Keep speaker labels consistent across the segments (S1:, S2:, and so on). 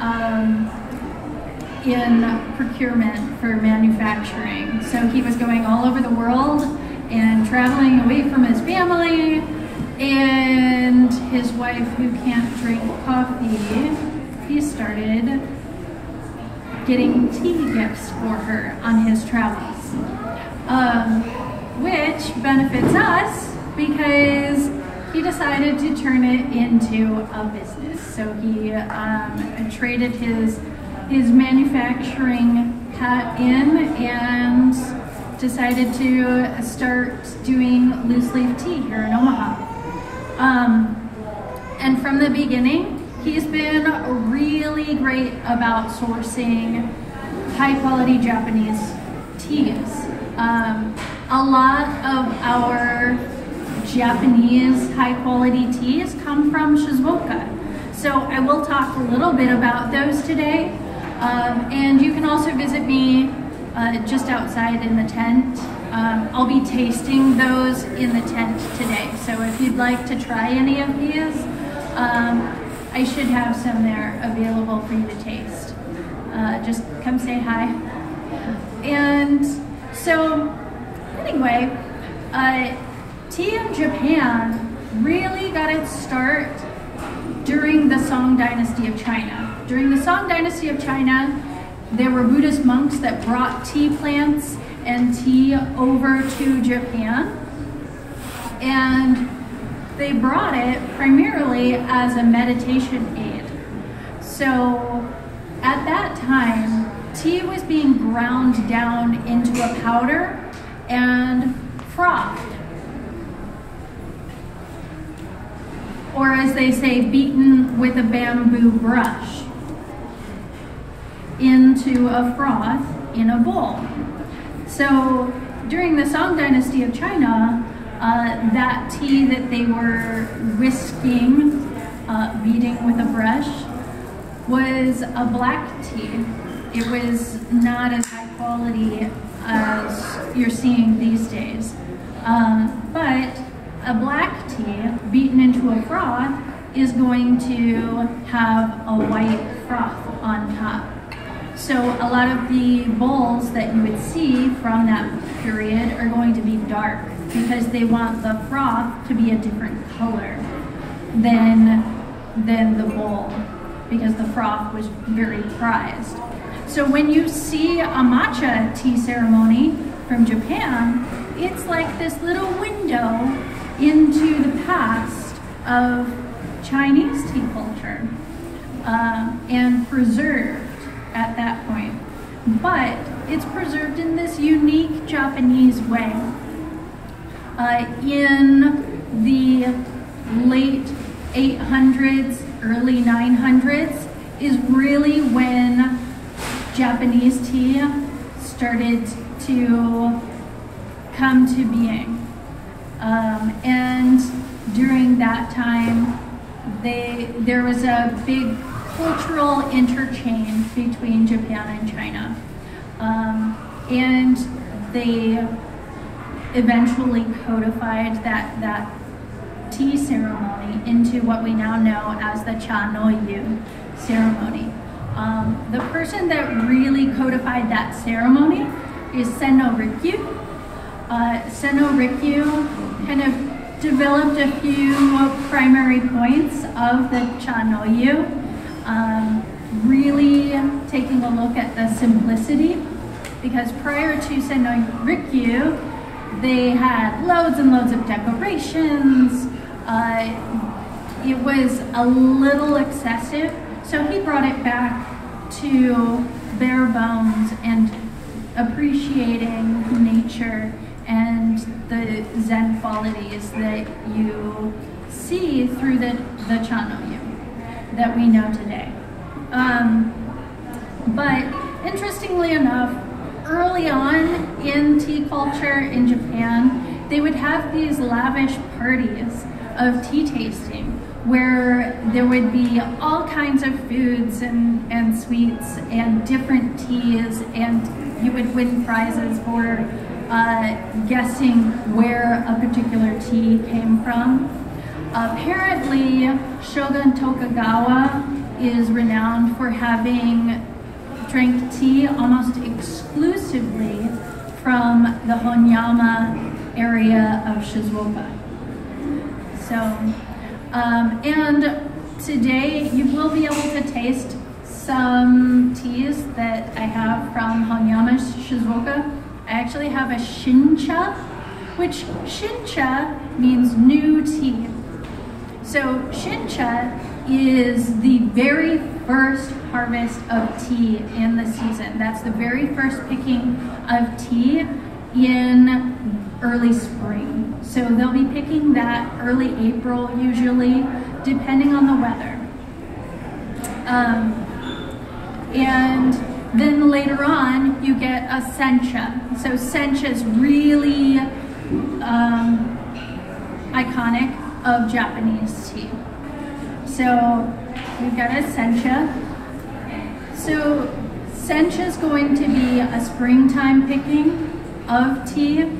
S1: um, in procurement for manufacturing. So he was going all over the world and traveling away from his family and his wife who can't drink coffee, he started getting tea gifts for her on his travels. Um, which benefits us because he decided to turn it into a business. So he um, traded his his manufacturing hat in and decided to start doing loose leaf tea here in Omaha. Um, and from the beginning, he's been really great about sourcing high quality Japanese teas. Um, a lot of our Japanese high quality teas come from Shizuoka. So I will talk a little bit about those today. Um, and you can also visit me uh, just outside in the tent. Um, I'll be tasting those in the tent today. So if you'd like to try any of these, um, I should have some there available for you to taste. Uh, just come say hi. And so anyway, uh, tea in Japan really got its start during the Song Dynasty of China. During the Song Dynasty of China, there were Buddhist monks that brought tea plants and tea over to Japan. And they brought it primarily as a meditation aid. So at that time, tea was being ground down into a powder and frothed. Or as they say, beaten with a bamboo brush into a froth in a bowl. So during the Song Dynasty of China, uh, that tea that they were whisking, uh, beating with a brush, was a black tea. It was not as high quality as you're seeing these days. Um, but a black tea beaten into a froth is going to have a white froth on top. So a lot of the bowls that you would see from that period are going to be dark because they want the froth to be a different color than, than the bowl because the froth was very prized. So when you see a matcha tea ceremony from Japan, it's like this little window into the past of Chinese tea culture uh, and preserved at that point. But it's preserved in this unique Japanese way. Uh, in the late 800s, early 900s is really when Japanese tea started to come to being. Um, and during that time, they, there was a big cultural interchange between Japan and China. Um, and they eventually codified that, that tea ceremony into what we now know as the Cha no Yu ceremony. Um, the person that really codified that ceremony is Sen no Rikyu. Uh, Sen no Rikyu kind of developed a few primary points of the Chanoyu, um, really taking a look at the simplicity because prior to Sen no Rikyu, they had loads and loads of decorations. Uh, it was a little excessive, so he brought it back to bare bones and appreciating nature the Zen qualities that you see through the, the Cha no Yu that we know today. Um, but interestingly enough, early on in tea culture in Japan, they would have these lavish parties of tea tasting where there would be all kinds of foods and, and sweets and different teas and you would win prizes for uh, guessing where a particular tea came from. Apparently, Shogun Tokugawa is renowned for having drank tea almost exclusively from the Honyama area of Shizuoka. So, um, and today you will be able to taste some teas that I have from Honyama Shizuoka. I actually have a shincha, which shincha means new tea. So shincha is the very first harvest of tea in the season. That's the very first picking of tea in early spring. So they'll be picking that early April usually, depending on the weather. Um, and then later on, you get a sencha. So sencha is really um, iconic of Japanese tea. So we've got a sencha. So sencha is going to be a springtime picking of tea.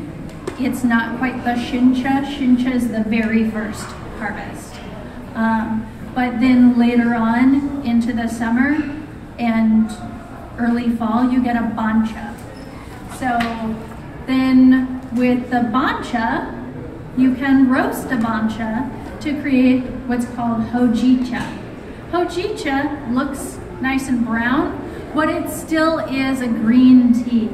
S1: It's not quite the shincha. Shincha is the very first harvest. Um, but then later on into the summer and early fall, you get a bancha. So then with the bancha, you can roast a bancha to create what's called hojicha. Hojicha looks nice and brown, but it still is a green tea.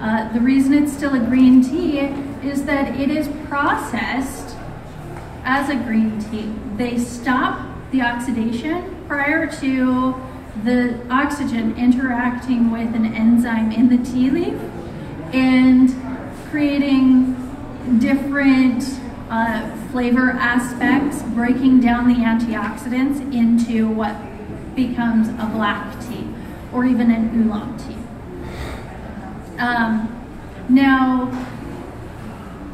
S1: Uh, the reason it's still a green tea is that it is processed as a green tea. They stop the oxidation prior to the oxygen interacting with an enzyme in the tea leaf and creating different uh, flavor aspects, breaking down the antioxidants into what becomes a black tea or even an oolong tea. Um, now,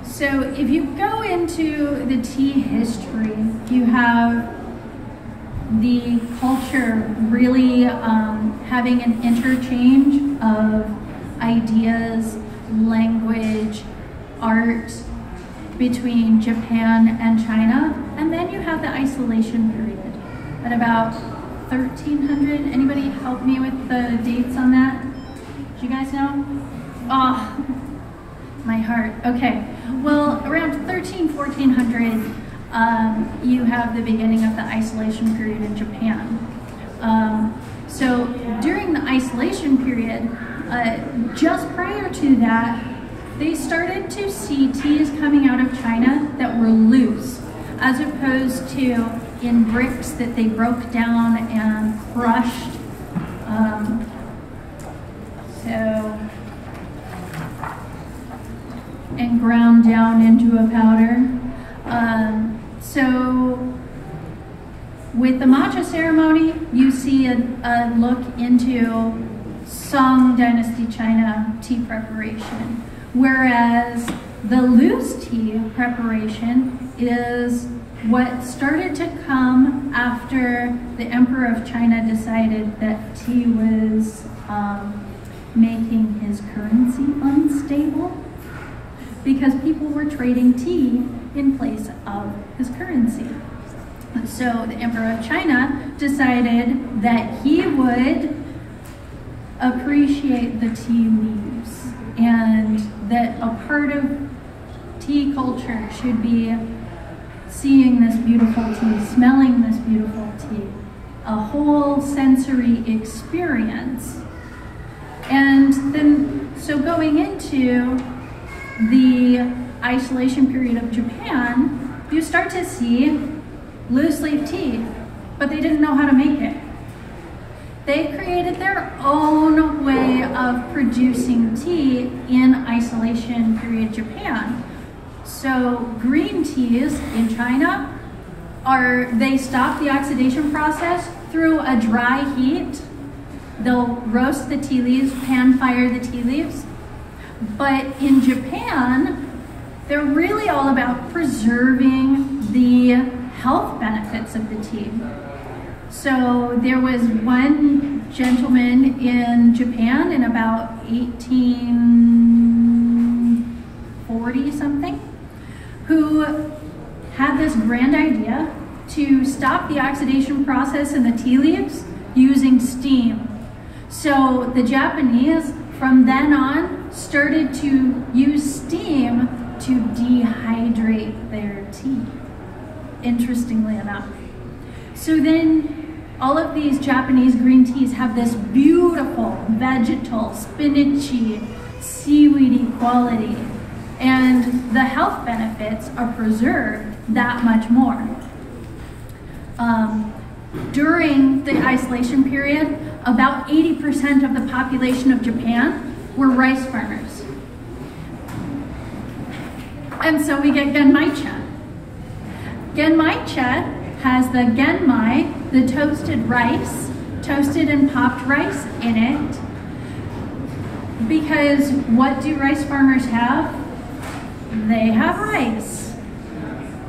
S1: so if you go into the tea history, you have the culture really um, having an interchange of ideas, language, art between Japan and China. And then you have the isolation period at about 1300. Anybody help me with the dates on that? Do you guys know? Oh, my heart. Okay. Well, around 13, 1400, um, you have the beginning of the isolation period in Japan. Um, so during the isolation period, uh, just prior to that, they started to see teas coming out of China that were loose, as opposed to in bricks that they broke down and crushed. Um, so, and ground down into a powder. Um, so, with the matcha ceremony, you see a, a look into Song Dynasty China tea preparation, whereas the loose tea preparation is what started to come after the Emperor of China decided that tea was um, making his currency unstable because people were trading tea in place of his currency. So the Emperor of China decided that he would appreciate the tea leaves and that a part of tea culture should be seeing this beautiful tea, smelling this beautiful tea, a whole sensory experience. And then, so going into the isolation period of Japan, you start to see loose leaf tea, but they didn't know how to make it. They created their own way of producing tea in isolation period Japan. So green teas in China are, they stop the oxidation process through a dry heat. They'll roast the tea leaves, pan fire the tea leaves. But in Japan, they're really all about preserving the health benefits of the tea. So there was one gentleman in Japan in about 1840 something who had this grand idea to stop the oxidation process in the tea leaves using steam. So the Japanese, from then on, started to use steam to dehydrate their tea, interestingly enough. So then all of these Japanese green teas have this beautiful vegetal, spinachy, seaweedy quality. And the health benefits are preserved that much more. Um, during the isolation period, about 80% of the population of Japan were rice farmers. And so we get genmaicha. Genmaicha has the genmai, the toasted rice, toasted and popped rice in it. Because what do rice farmers have? They have rice.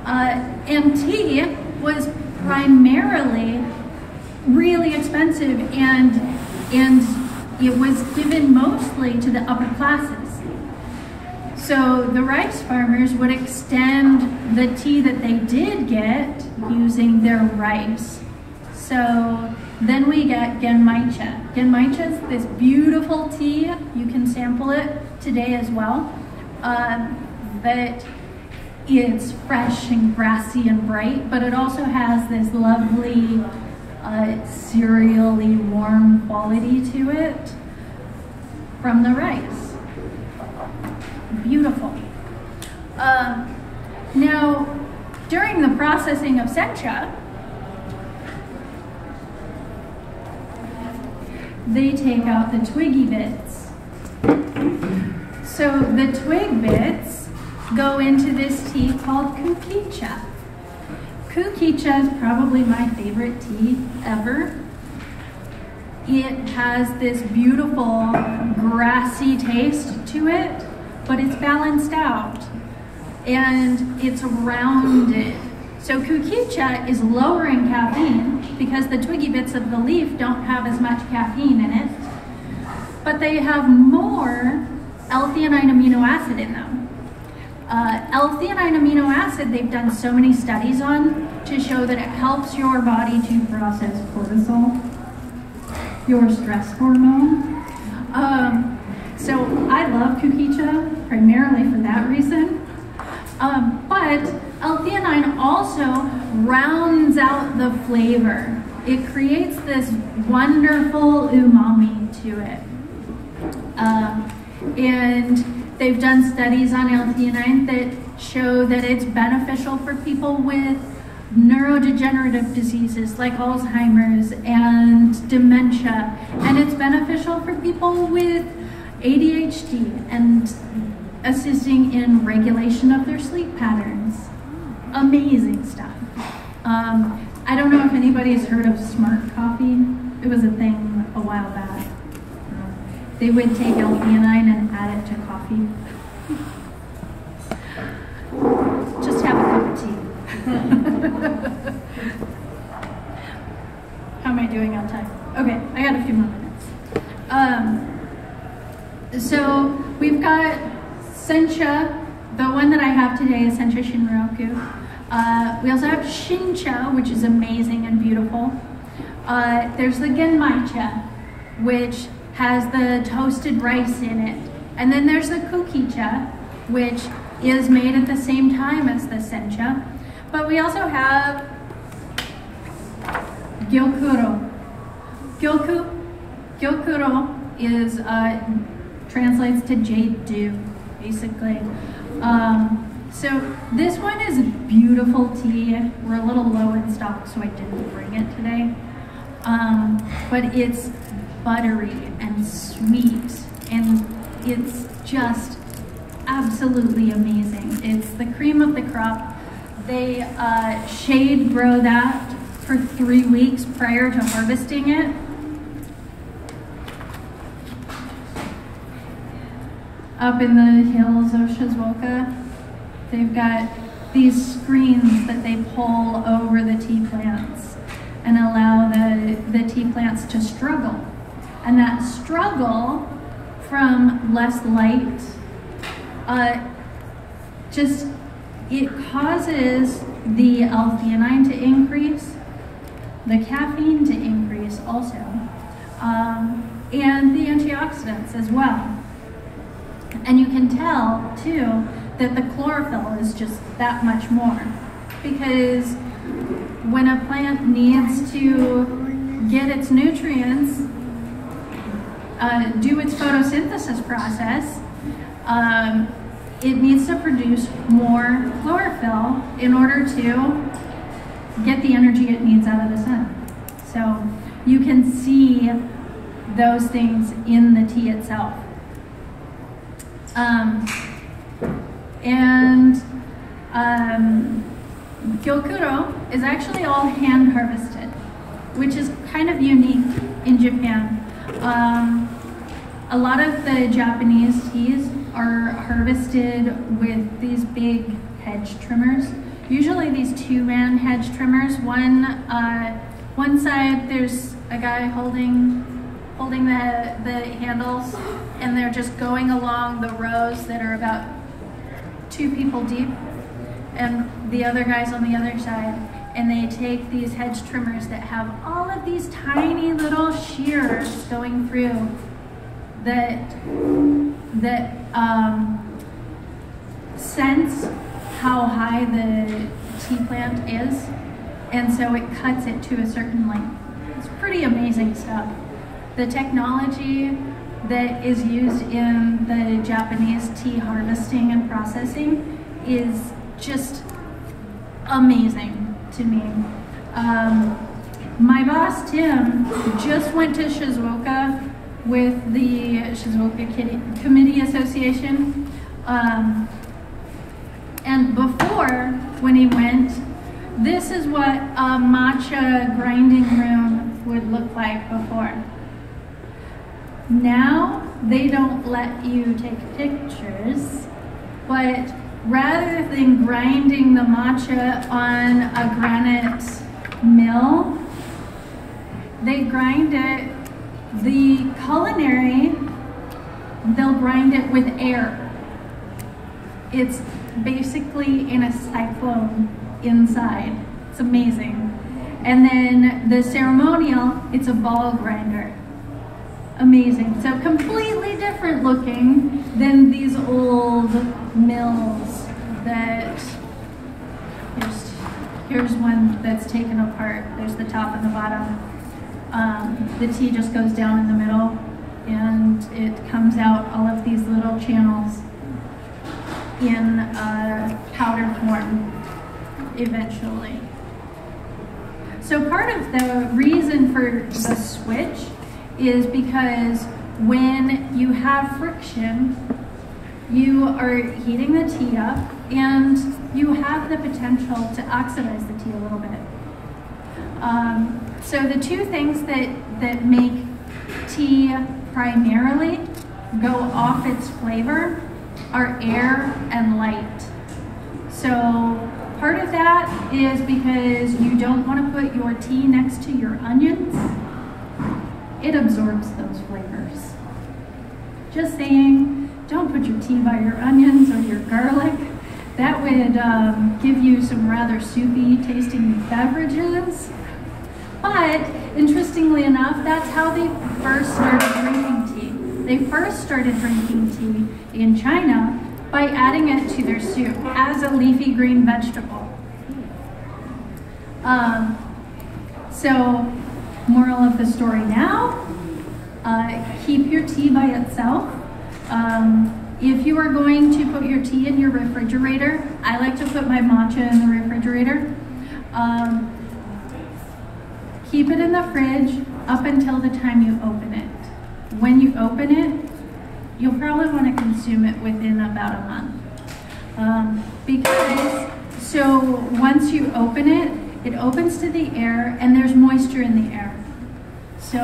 S1: Uh, and tea was primarily really expensive and and it was given mostly to the upper classes. So the rice farmers would extend the tea that they did get using their rice. So then we get genmaicha. Genmaicha is this beautiful tea. You can sample it today as well. Um, that it's fresh and grassy and bright, but it also has this lovely uh, cereally warm quality to it from the rice. Beautiful. Um, now, during the processing of sencha, they take out the twiggy bits. So the twig bits go into this tea called kukicha. Kukicha is probably my favorite tea ever. It has this beautiful grassy taste to it, but it's balanced out and it's rounded. So kukicha is lower in caffeine because the twiggy bits of the leaf don't have as much caffeine in it, but they have more L-theanine amino acid in them. Uh, L-theanine amino acid, they've done so many studies on to show that it helps your body to process cortisol, your stress hormone. Um, so I love kukicha primarily for that reason. Um, but L-theanine also rounds out the flavor. It creates this wonderful umami to it. Um, and They've done studies on L-theanine that show that it's beneficial for people with neurodegenerative diseases like Alzheimer's and dementia. And it's beneficial for people with ADHD and assisting in regulation of their sleep patterns. Amazing stuff. Um, I don't know if anybody's heard of smart coffee. It was a thing a while back. They would take L-theanine and add it to coffee. Just have a cup of tea. How am I doing on time? Okay, I got a few more minutes. Um, so we've got Sencha. The one that I have today is Sencha Shinryoku. Uh, we also have Shincha, which is amazing and beautiful. Uh, there's the Genmaicha, which has the toasted rice in it. And then there's the kukicha, which is made at the same time as the sencha. But we also have gyokuro. Gyoku, gyokuro is, uh, translates to jade dew, basically. Um, so this one is beautiful tea. We're a little low in stock, so I didn't bring it today. Um, but it's buttery and sweet and it's just absolutely amazing. It's the cream of the crop. They uh, shade grow that for three weeks prior to harvesting it. Up in the hills of Shizuoka, they've got these screens that they pull over the tea plants and allow the, the tea plants to struggle and that struggle from less light uh, just it causes the L-theanine to increase the caffeine to increase also, um, and the antioxidants as well. And you can tell too that the chlorophyll is just that much more because when a plant needs to get its nutrients, uh, do its photosynthesis process, um, it needs to produce more chlorophyll in order to get the energy it needs out of the sun. So you can see those things in the tea itself. Um, and um, Gyokuro is actually all hand harvested, which is kind of unique in Japan. Um, a lot of the Japanese teas are harvested with these big hedge trimmers. Usually these two-man hedge trimmers. One, uh, one side there's a guy holding holding the, the handles and they're just going along the rows that are about two people deep and the other guys on the other side and they take these hedge trimmers that have all of these tiny little shears going through that that um, sense how high the tea plant is and so it cuts it to a certain length. It's pretty amazing stuff. The technology that is used in the Japanese tea harvesting and processing is just amazing to me. Um, my boss, Tim, just went to Shizuoka with the Shizuoka Committee Association. Um, and before, when he went, this is what a matcha grinding room would look like before. Now, they don't let you take pictures, but rather than grinding the matcha on a granite mill, they grind it, the culinary, they'll grind it with air. It's basically in a cyclone inside. It's amazing. And then the ceremonial, it's a ball grinder. Amazing. So completely different looking than these old mills that here's, here's one that's taken apart. There's the top and the bottom. Um, the tea just goes down in the middle and it comes out all of these little channels in a powder form eventually. So part of the reason for the switch is because when you have friction, you are heating the tea up and you have the potential to oxidize the tea a little bit. Um, so the two things that, that make tea primarily go off its flavor are air and light. So part of that is because you don't want to put your tea next to your onions. It absorbs those flavors. Just saying, don't put your tea by your onions or your garlic. That would um, give you some rather soupy tasting beverages. But interestingly enough, that's how they first started drinking tea. They first started drinking tea in China by adding it to their soup as a leafy green vegetable. Um, so, moral of the story now, uh, keep your tea by itself. Um, if you are going to put your tea in your refrigerator, I like to put my matcha in the refrigerator. Um, keep it in the fridge up until the time you open it. When you open it, you'll probably want to consume it within about a month. Um, because, so once you open it, it opens to the air and there's moisture in the air. So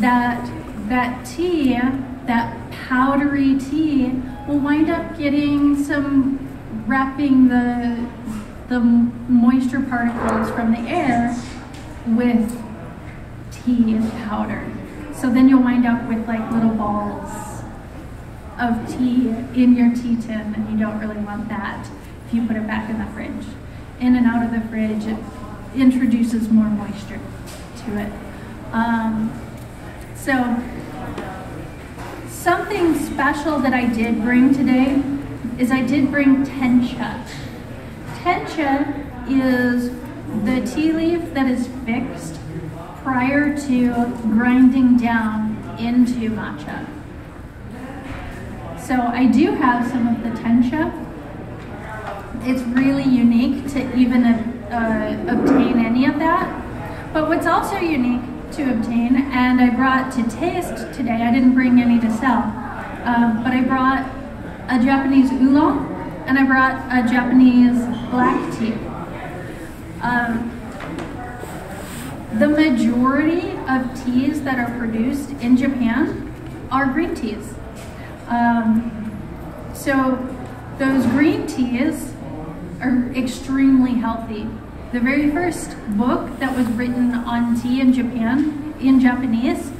S1: that, that tea, that powdery tea, will wind up getting some, wrapping the, the moisture particles from the air with tea and powder. So then you'll wind up with like little balls of tea in your tea tin, and you don't really want that if you put it back in the fridge. In and out of the fridge, it, introduces more moisture to it. Um, so something special that I did bring today is I did bring tencha. Tencha is the tea leaf that is fixed prior to grinding down into matcha. So I do have some of the tencha. It's really unique to even uh, obtain any of that. But what's also unique to obtain, and I brought to taste today, I didn't bring any to sell, um, but I brought a Japanese oolong and I brought a Japanese black tea. Um, the majority of teas that are produced in Japan are green teas. Um, so those green teas are extremely healthy. The very first book that was written on tea in Japan, in Japanese,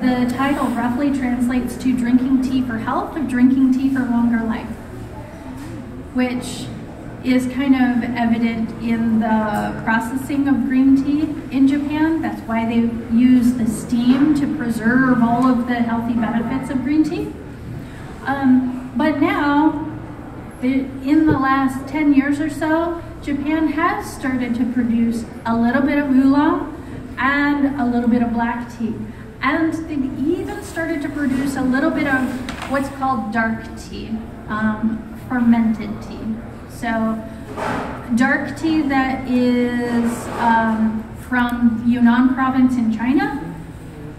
S1: the title roughly translates to Drinking Tea for Health or Drinking Tea for Longer Life, which is kind of evident in the processing of green tea in Japan. That's why they use the steam to preserve all of the healthy benefits of green tea. Um, but now, in the last 10 years or so, Japan has started to produce a little bit of oolong and a little bit of black tea. And they've even started to produce a little bit of what's called dark tea, um, fermented tea. So dark tea that is um, from Yunnan province in China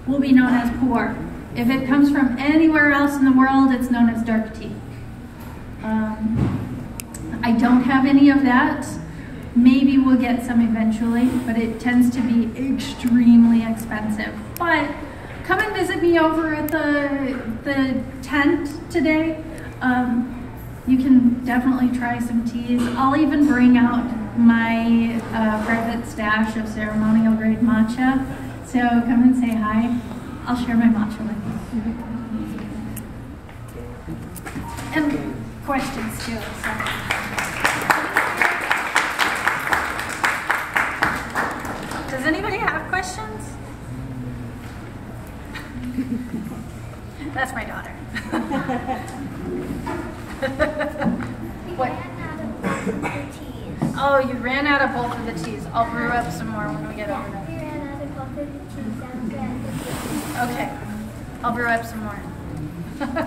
S1: will be known as pu'er. If it comes from anywhere else in the world, it's known as dark tea. Um, I don't have any of that. Maybe we'll get some eventually, but it tends to be extremely expensive. But come and visit me over at the, the tent today. Um, you can definitely try some teas. I'll even bring out my uh, private stash of ceremonial grade matcha. So come and say hi. I'll share my matcha with you. And questions too. So. Does anybody have questions? That's my daughter. what? Oh, you ran out of both of the teas. I'll brew up some more when we get over there. Okay. I'll brew up some more.